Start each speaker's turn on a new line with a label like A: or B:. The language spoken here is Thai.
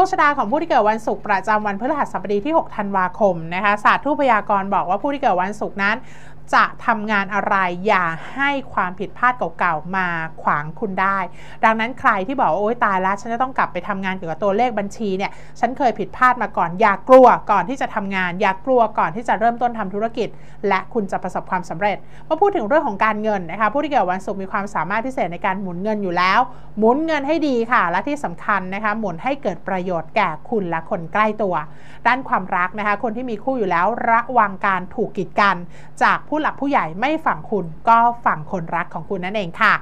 A: วงชะตาของผู้ที่เกิดวันศุกร์ประจำวันพฤหัสบดีที่ 6 ธันวาคมนะคะศาสตร์ทูพยากรณ์บอกว่าผู้ที่เกิดวันศุกร์นั้น จะทำงานอะไรอย่าให้ความผิดพลาดเก่าๆมาขวางคุณได้ ดังนั้นใครที่บอกโอ๊ยตายแล้ว ฉันจะต้องกลับไปทำงานเกี่ยวกับตัวเลขบัญชีเนี่ยฉันเคยผิดพลาดมาก่อน อย่ากลัวก่อนที่จะทำงาน อย่ากลัวก่อนที่จะเริ่มต้นทำธุรกิจ และคุณจะประสบความสำเร็จมาพูดถึงเรื่องของการเงินนะคะผู้ที่เกิดวันศุกร์มีความสามารถพิเศษในการหมุนเงินอยู่แล้ว หมุนเงินให้ดีค่ะ และที่สำคัญนะคะหมุนให้เกิดประโยชน์แก่คุณและคนใกล้ตัว ด้านความรักนะคะคนที่มีคู่อยู่แล้วระวังการถูกกีดกัน จากผู้หลักผู้ใหญ่ไม่ฝั่งคุณก็ฝั่งคนรักของคุณนั่นเองค่ะ